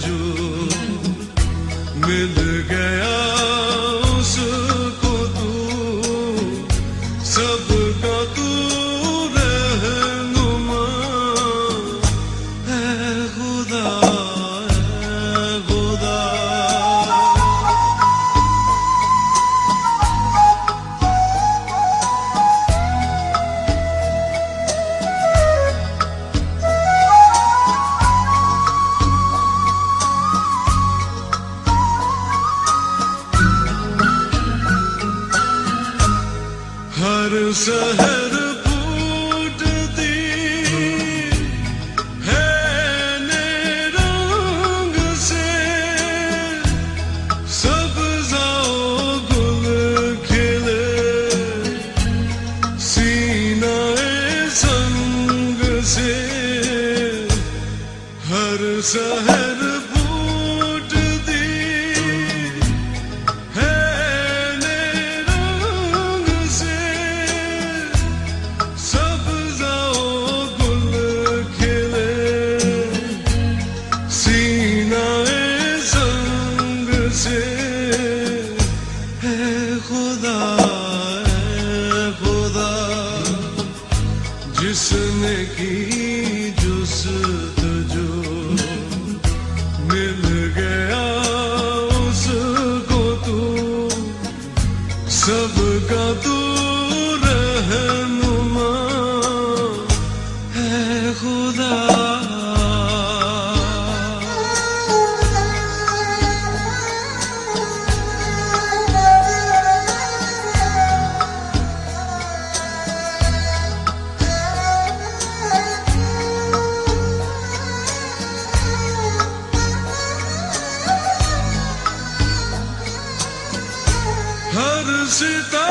जो मिल गया हर शहर फूटती है रंग से। सब जाओ गुल सीना संग से। हर शहर जिसने की जुस जो मिल गया उसको तू सबका तू necesita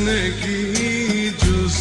ज़िंदगी जुस